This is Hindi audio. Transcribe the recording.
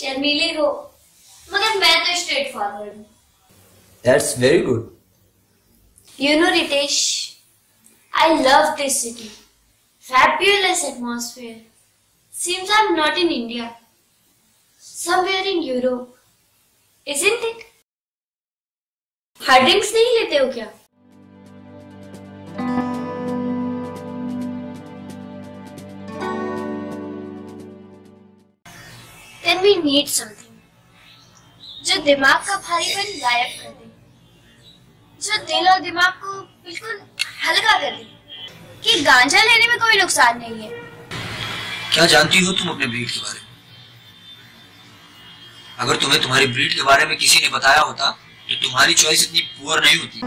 शर्मीली हो मगर मैं तो स्ट्रेट फॉरवर्ड हूँ That's very good. You know, Ritesh, I love this city. Fabulous atmosphere. Seems I'm not in India. Somewhere in Europe. Isn't it? Hard drinks नहीं लेते हो क्या? Then we need something. जो दिमाग का भारीपन गायब कर दे। जो दिल और दिमाग को बिल्कुल हल्का कर दे कि गांजा लेने में कोई नुकसान नहीं है। क्या जानती हो तुम अपने ब्रीड के बारे में? अगर तुम्हें तुम्हारी ब्रीड के बारे में किसी ने बताया होता तो तुम्हारी चॉइस इतनी पुअर नहीं होती।